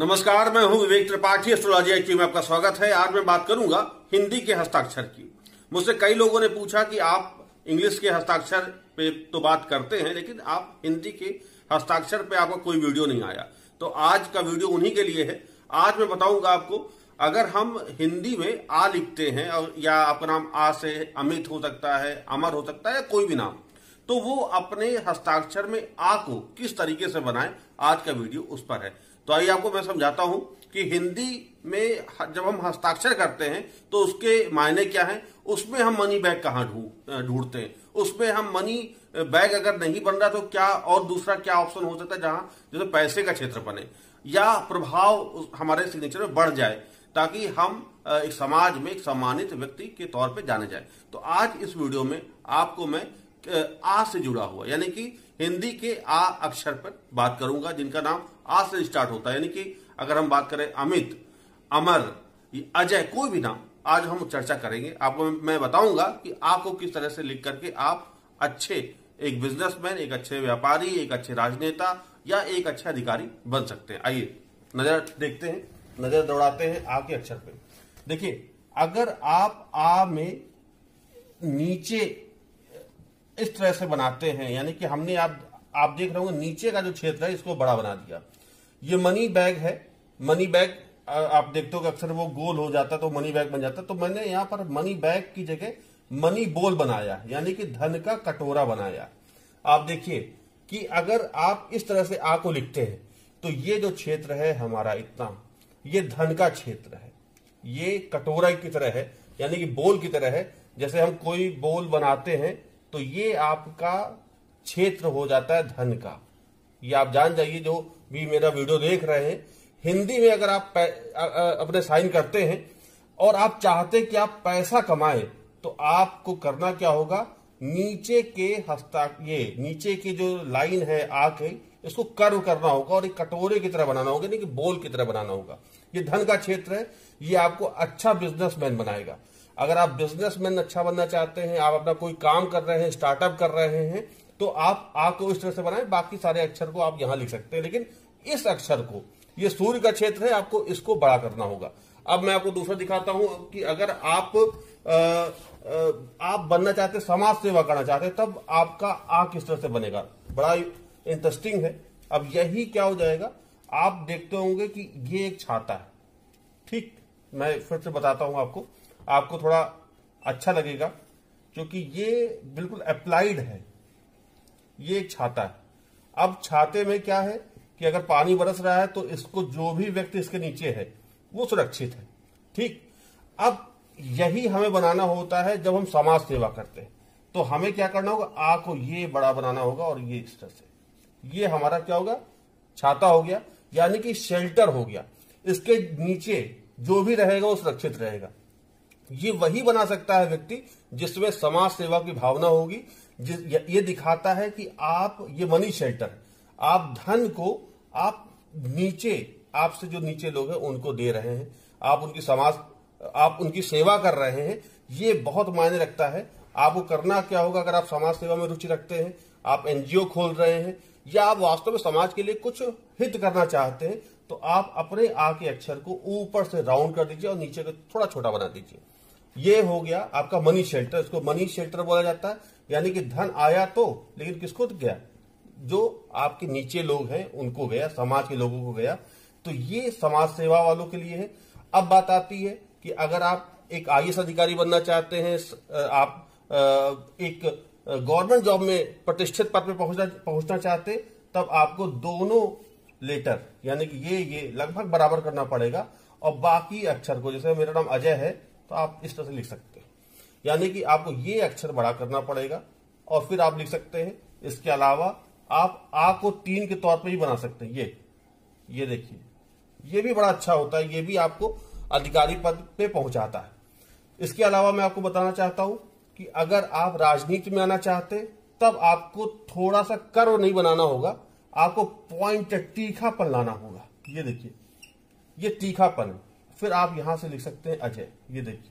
नमस्कार, मैं हूँ विवेक त्रिपाठी एस्ट्रोलॉजी एक्टिव में आपका स्वागत है। आज मैं बात करूँगा हिंदी के हस्ताक्षर की। मुझसे कई लोगों ने पूछा कि आप इंग्लिश के हस्ताक्षर पे तो बात करते हैं, लेकिन आप हिंदी के हस्ताक्षर पे आपका कोई वीडियो नहीं आया। तो आज का वीडियो उन्हीं के लिए है। आज मैं बताऊँगा आपको, अगर हम हिंदी में आ लिखते हैं, और या आपका नाम आ से अमित हो सकता है, अमर हो सकता है, या कोई भी नाम तो वो अपने हस्ताक्षर में आ को किस तरीके से बनाए, आज का वीडियो उस पर है। तो आइए आपको मैं समझाता हूँ कि हिंदी में जब हम हस्ताक्षर करते हैं तो उसके मायने क्या हैं? उसमें हम मनी बैग कहाँ ढूंढते हैं? उसमें हम मनी बैग अगर नहीं बन रहा तो क्या और दूसरा क्या ऑप्शन हो सकता है जहाँ, जैसे पैसे का क्षेत्र बने? या प्रभाव हमारे सिग्नेचर में बढ़ जाए, ताकि हम एक समाज में एक सम्मानित व्यक्ति के तौर पे जाने जाए। तो आज इस वीडियो में आपको मैं आ से जुड़ा हुआ, यानी कि हिंदी के आ अक्षर पर बात करूँगा, जिनका नाम आ से स्टार्ट होता है। यानी कि अगर हम बात करें अमित, अमर अजय, कोई भी नाम, आज हम चर्चा करेंगे। आपको मैं बताऊँगा कि आपको किस तरह से लिख करके आप अच्छे एक बिजनेसमैन एक अच्छे व्यापारी, एक अच्छे राजनेता या एक अच्छे अधिकारी बन सकते हैं। आइए, नज़र देखते हैं, नज़र दौड़ाते हैं आ के अक्षर पे। देखिए, अगर आप आ में नीचे इस तरह से बनाते हैं, यानी कि हमने आप आप देख रहे होंगे, नीचे का जो क्षेत्र है, इसको बड़ा बना दिया। ये मनी बैग है। मनी बैग आप देखते हो अक्सर वो गोल हो जाता तो मनी बैग बन जाता तो मैंने यहाँ पर मनी बैग की जगह मनी बोल बनाया, यानी कि धन का कटोरा बनाया। आप देखिए कि अगर आप इस तरह से आ को लिखते हैं तो ये जो क्षेत्र है हमारा इतना। ये धन का क्षेत्र है। ये कटोरा की तरह है, यानी कि बोल की तरह है। जैसे हम कोई बोल बनाते हैं तो ये आपका क्षेत्र हो जाता है धन का। ये आप जान जाइए जो भी मेरा वीडियो देख रहे हैं हिंदी में अगर आप आ, आ, अपने साइन करते हैं और आप चाहते कि आप पैसा कमाएँ तो आपको करना क्या होगा? नीचे के हस्ता ये नीचे की जो लाइन है आके इसको कर्व करना होगा और एक कटोरे की तरह बनाना होगा नहीं कि बोल की तरह बनाना होगा। ये धन का क्षेत्र है ये आपको अच्छा बिजनेसमैन बनाएगा। अगर आप बिजनेसमैन अच्छा बनना चाहते हैं आप अपना कोई काम कर रहे हैं स्टार्टअप कर रहे हैं तो आप आ को इस तरह से बनाएँ। बाकी सारे अक्षर को आप यहाँ लिख सकते हैं। लेकिन इस अक्षर को ये सूर्य का क्षेत्र है आपको इसको बड़ा करना होगा। अब मैं आपको दूसरा दिखाता हूँ कि अगर आप आ, आ, आप बनना चाहते समाज सेवा करना चाहते तब आपका आ किस तरह से बनेगा। बड़ा इंटरेस्टिंग है। अब यही क्या हो जाएगा? आप देखते होंगे कि ये एक छाता है। ठीक मैं फिर से बताता हूँ आपको। आपको थोड़ा अच्छा लगेगा, क्योंकि ये बिल्कुल अप्लाइड है। ये एक छाता है। अब छाते में क्या है कि अगर पानी बरस रहा है तो इसको जो भी व्यक्ति इसके नीचे है, वो सुरक्षित है। ठीक? अब यही हमें बनाना होता है जब हम समाज सेवा करते हैं। तो हमें क्या करना होगा? आ को ये बड़ा बनाना होगा और ये इस तरह से। ये हमारा क्या होगा? छाता हो गया, यानी कि शेल्टर हो गया। इसके नीचे जो भी रहेगा वो सुरक्षित रहेगा। ये वही बना सकता है व्यक्ति जिसमें समाज सेवा की भावना होगी ये दिखाता है कि आप, ये मनी शेल्टर आप धन को, आप नीचे, आपसे जो नीचे लोग हैं, उनको दे रहे हैं। आप उनकी समाज, आप उनकी सेवा कर रहे हैं। ये बहुत मायने रखता है। आपको करना क्या होगा अगर आप समाज सेवा में रुचि रखते हैं, आप एनजीओ खोल रहे हैं, या आप वास्तव में समाज के लिए कुछ हित करना चाहते हैं तो आप अपने आ के अक्षर को ऊपर से राउंड कर दीजिए और नीचे को थोड़ा छोटा बना दीजिए। ये हो गया आपका मनी शेल्टर इसको मनी शेल्टर बोला जाता है, यानी कि धन आया तो लेकिन किसको तो गया? जो आपके नीचे लोग हैं, उनको गया, समाज के लोगों को गया। तो ये समाज सेवा वालों के लिए है। अब बात आती है कि अगर आप एक आई अधिकारी बनना चाहते हैं आप एक गवर्नमेंट जॉब में प्रतिष्ठित पद पर पहुँचना पहुँचना चाहते, तब आपको दोनों लेटर, यानी कि ये ये लगभग बराबर करना पड़ेगा। और बाकी अक्षर को, जैसे मेरा नाम अजय है तो आप इस तरह से लिख सकते हैं। यानी कि आपको ये अक्षर बड़ा करना पड़ेगा और फिर आप लिख सकते हैं, इसके अलावा आप आ को तीन के तौर पे ही बना सकते हैं। ये ये देखिए, ये भी बड़ा अच्छा होता है, ये भी आपको अधिकारी पद पे पहुंचाता है। इसके अलावा मैं आपको बताना चाहता हूँ कि अगर आप राजनीति में आना चाहते तब आपको थोड़ा सा कर्व नहीं बनाना होगा, आपको पॉइंट तीखापन लाना होगा। ये देखिए, ये तीखापन फिर आप यहाँ से लिख सकते हैं अजय। ये देखिए।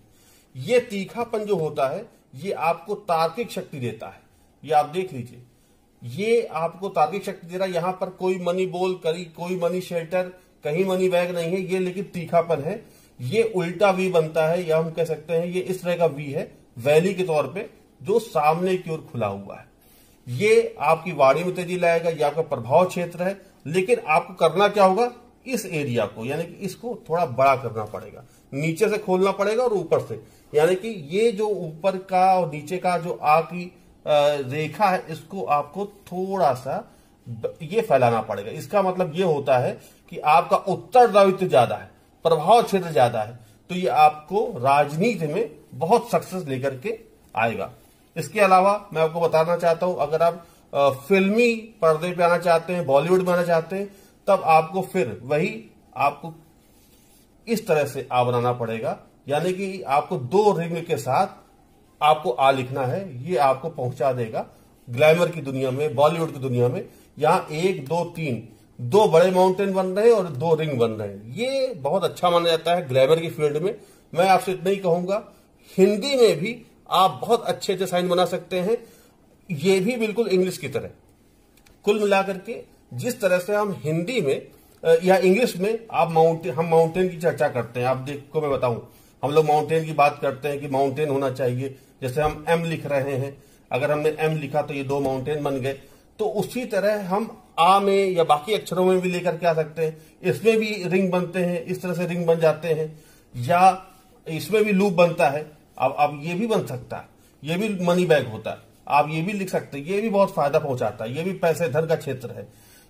ये तीखापन जो होता है, ये आपको तार्किक शक्ति देता है। ये आप देख लीजिए। ये आपको तार्किक शक्ति दे रहा है। यहाँ पर कोई मनी बोल, करी, कोई मनी शेल्टर, कहीं मनी बैग नहीं है। ये लेकिन तीखापन है। ये उल्टा वी बनता है, या हम कह सकते हैं ये इस तरह का वी है, वैली के तौर पे, जो सामने की ओर खुला हुआ है। ये आपकी वाणी में तेज़ी लाएगा, ये आपका प्रभाव क्षेत्र है। लेकिन आपको करना क्या होगा? इस एरिया को, यानी कि इसको थोड़ा बड़ा करना पड़ेगा। नीचे से खोलना पड़ेगा और ऊपर से। यानी कि ये जो ऊपर का और नीचे का जो आ की रेखा है, इसको आपको थोड़ा सा ये फैलाना पड़ेगा। इसका मतलब ये होता है कि आपका उत्तरदायित्व ज़्यादा है, प्रभाव क्षेत्र ज़्यादा है तो ये आपको राजनीति में बहुत सक्सेस लेकर के आएगा। इसके अलावा मैं आपको बताना चाहता हूँ, अगर आप फिल्मी पर्दे पे आना चाहते हैं बॉलीवुड में आना चाहते हैं तब आपको फिर वही आपको इस तरह से आ बनाना पड़ेगा। यानी कि आपको दो रिंग के साथ आपको आ लिखना है, ये आपको पहुँचा देगा। ग्लैमर की दुनिया में, बॉलीवुड की दुनिया में, यहाँ एक, दो, तीन, दो बड़े माउंटेन बन रहे हैं और दो रिंग बन रहे हैं। ये बहुत अच्छा माना जाता है ग्लैमर की फ़ील्ड में। मैं आपसे इतना ही कहूँगा, हिंदी में भी आप बहुत अच्छे अच्छे साइन बना सकते हैं। ये भी बिल्कुल इंग्लिश की तरह। कुल मिलाकर के जिस तरह से हम हिंदी में या इंग्लिश में आप माउंटेन हम माउंटेन की चर्चा करते हैं। आप देखो मैं बताऊँ, हम लोग माउंटेन की बात करते हैं कि माउंटेन होना चाहिए। जैसे हम एम लिख रहे हैं, अगर हमने एम लिखा तो ये दो माउंटेन बन गए। तो उसी तरह हम आ में या बाकी अक्षरों में भी लेकर के आ सकते हैं। इसमें भी रिंग बनते हैं, इस तरह से रिंग बन जाते हैं। या इसमें भी लूप बनता है, अब अब ये भी बन सकता है। ये भी मनी बैग होता है। आप ये भी लिख सकते हैं। ये भी बहुत फ़ायदा पहुंचाता है। ये भी पैसे, धन का क्षेत्र है।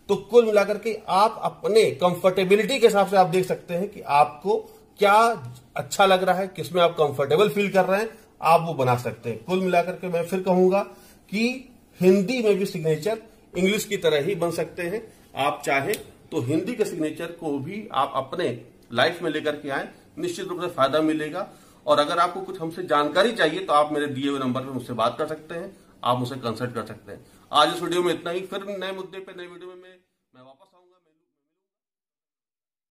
तो कुल मिलाकर के आप अपने कंफर्टेबिलिटी के हिसाब से आप देख सकते हैं कि आपको क्या अच्छा लग रहा है, किसमें आप कंफर्टेबल फील कर रहे हैं, आप वो बना सकते हैं। कुल मिलाकर के मैं फिर कहूँगा कि हिंदी में भी सिग्नेचर इंग्लिश की तरह ही बन सकते हैं। आप चाहें तो हिंदी के सिग्नेचर को भी आप अपने लाइफ में लेकर के आए, निश्चित रूप से फ़ायदा मिलेगा। और अगर आपको कुछ हमसे जानकारी चाहिए तो आप मेरे दिए हुए नंबर पर मुझसे बात कर सकते हैं, आप मुझसे कंसल्ट कर सकते हैं। आज इस वीडियो में इतना ही। फिर नए मुद्दे पे नए वीडियो में मैं